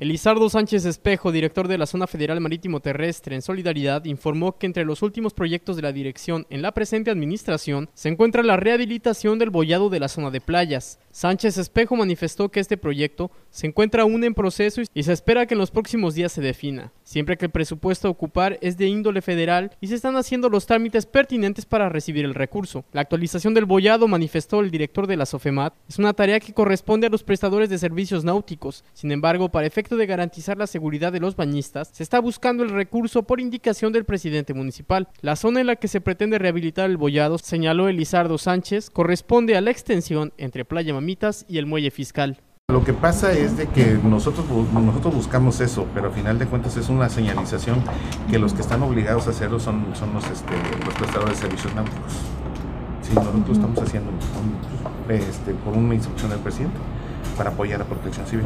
Elizardo Sánchez Espejo, director de la Zona Federal Marítimo Terrestre en Solidaridad, informó que entre los últimos proyectos de la dirección en la presente administración se encuentra la rehabilitación del bollado de la zona de playas. Sánchez Espejo manifestó que este proyecto se encuentra aún en proceso y se espera que en los próximos días se defina, siempre que el presupuesto a ocupar es de índole federal y se están haciendo los trámites pertinentes para recibir el recurso. La actualización del bollado, manifestó el director de la SOFEMAT, es una tarea que corresponde a los prestadores de servicios náuticos. Sin embargo, para efectos de garantizar la seguridad de los bañistas, se está buscando el recurso por indicación del presidente municipal. La zona en la que se pretende rehabilitar el bollado, señaló Elizardo Sánchez, corresponde a la extensión entre Playa Mamitas y el muelle fiscal. Lo que pasa es de que nosotros, nosotros buscamos eso, pero a final de cuentas es una señalización que los que están obligados a hacerlo son, son los, este, los prestadores de servicios náuticos. Sí, nosotros estamos haciendo este, por una instrucción del presidente para apoyar a Protección Civil.